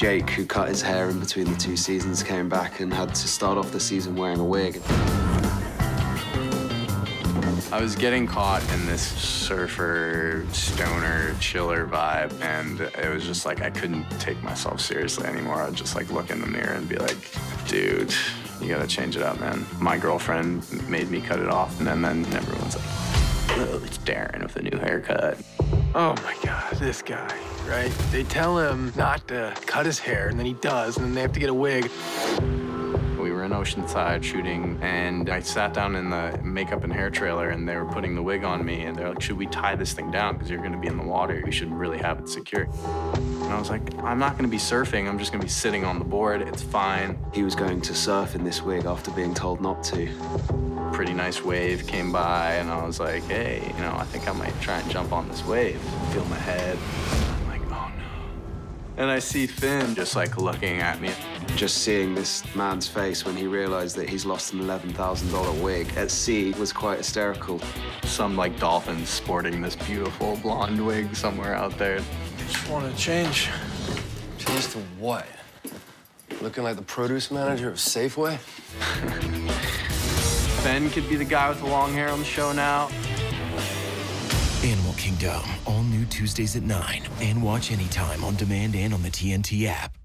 Jake, who cut his hair in between the two seasons, came back and had to start off the season wearing a wig. I was getting caught in this surfer, stoner, chiller vibe, and it was just like I couldn't take myself seriously anymore. I'd just like look in the mirror and be like, dude, you gotta change it up, man. My girlfriend made me cut it off, and then, then everyone's like, oh, it's Deran with a new haircut. Oh my God, this guy, right? They tell him not to cut his hair, and then he does, and then they have to get a wig. We were in Oceanside shooting, and I sat down in the makeup and hair trailer, and they were putting the wig on me, and they're like, should we tie this thing down? Because you're gonna be in the water. We should really have it secure. And I was like, I'm not gonna be surfing. I'm just gonna be sitting on the board. It's fine. He was going to surf in this wig after being told not to. Pretty nice wave came by, and I was like, hey, you know, I think I might try and jump on this wave. Feel my head. And I see Finn just like looking at me. Just seeing this man's face when he realized that he's lost an $11,000 wig at sea was quite hysterical. Some like dolphin sporting this beautiful blonde wig somewhere out there. I just want to change. Change to what? Looking like the produce manager of Safeway? Ben could be the guy with the long hair on the show now. Animal Kingdom, all new Tuesdays at 9, and watch anytime on demand and on the TNT app.